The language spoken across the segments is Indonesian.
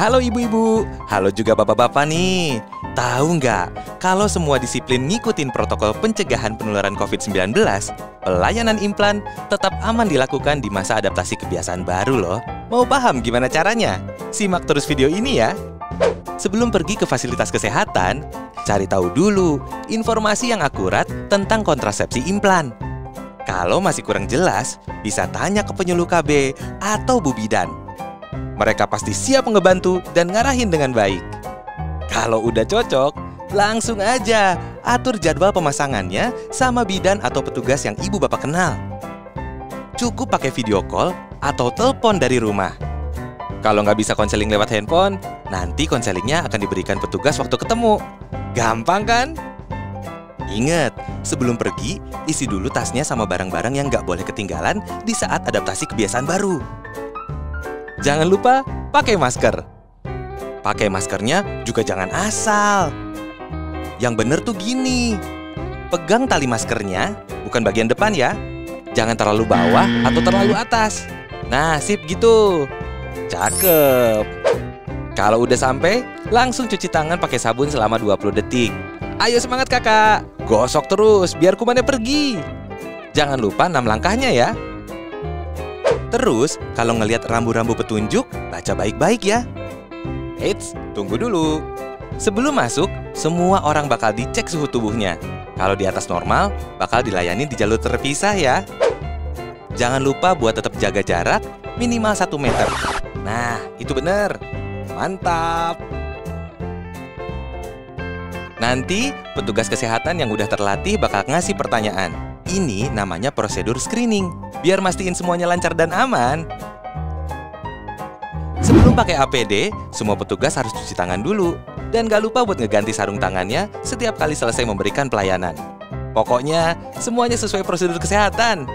Halo ibu-ibu, halo juga bapak-bapak nih. Tahu nggak, kalau semua disiplin ngikutin protokol pencegahan penularan COVID-19, pelayanan implan tetap aman dilakukan di masa adaptasi kebiasaan baru loh. Mau paham gimana caranya? Simak terus video ini ya. Sebelum pergi ke fasilitas kesehatan, cari tahu dulu informasi yang akurat tentang kontrasepsi implan. Kalau masih kurang jelas, bisa tanya ke penyuluh KB atau Bu Bidan. Mereka pasti siap ngebantu dan ngarahin dengan baik. Kalau udah cocok, langsung aja atur jadwal pemasangannya sama bidan atau petugas yang ibu bapak kenal. Cukup pakai video call atau telepon dari rumah. Kalau nggak bisa konseling lewat handphone, nanti konselingnya akan diberikan petugas waktu ketemu. Gampang kan? Ingat, sebelum pergi, isi dulu tasnya sama barang-barang yang nggak boleh ketinggalan di saat adaptasi kebiasaan baru. Jangan lupa pakai masker. Pakai maskernya juga jangan asal. Yang bener tuh gini. Pegang tali maskernya, bukan bagian depan ya. Jangan terlalu bawah atau terlalu atas. Nah, sip gitu. Cakep. Kalau udah sampai, langsung cuci tangan pakai sabun selama 20 detik. Ayo semangat kakak, gosok terus biar kumannya pergi. Jangan lupa 6 langkahnya ya. Terus, kalau ngelihat rambu-rambu petunjuk, baca baik-baik ya. Eits, tunggu dulu. Sebelum masuk, semua orang bakal dicek suhu tubuhnya. Kalau di atas normal, bakal dilayani di jalur terpisah ya. Jangan lupa buat tetap jaga jarak minimal 1 meter. Nah, itu benar. Mantap. Nanti, petugas kesehatan yang udah terlatih bakal ngasih pertanyaan. Ini namanya prosedur screening, biar mastiin semuanya lancar dan aman. Sebelum pakai APD, semua petugas harus cuci tangan dulu. Dan gak lupa buat ngeganti sarung tangannya setiap kali selesai memberikan pelayanan. Pokoknya, semuanya sesuai prosedur kesehatan.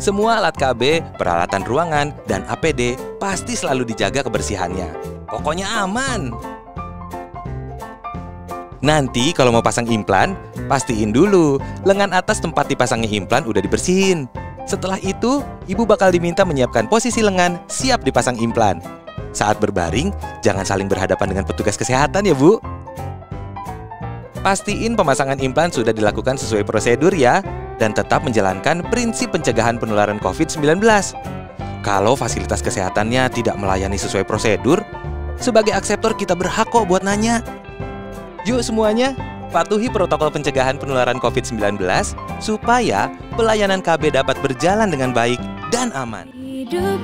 Semua alat KB, peralatan ruangan, dan APD pasti selalu dijaga kebersihannya. Pokoknya aman. Nanti kalau mau pasang implan, pastiin dulu lengan atas tempat dipasangnya implan udah dibersihin. Setelah itu, ibu bakal diminta menyiapkan posisi lengan siap dipasang implan. Saat berbaring, jangan saling berhadapan dengan petugas kesehatan ya, Bu. Pastiin pemasangan implan sudah dilakukan sesuai prosedur ya, dan tetap menjalankan prinsip pencegahan penularan COVID-19. Kalau fasilitas kesehatannya tidak melayani sesuai prosedur, sebagai akseptor kita berhak kok buat nanya. Yuk semuanya, patuhi protokol pencegahan penularan COVID-19 supaya pelayanan KB dapat berjalan dengan baik dan aman. Hidup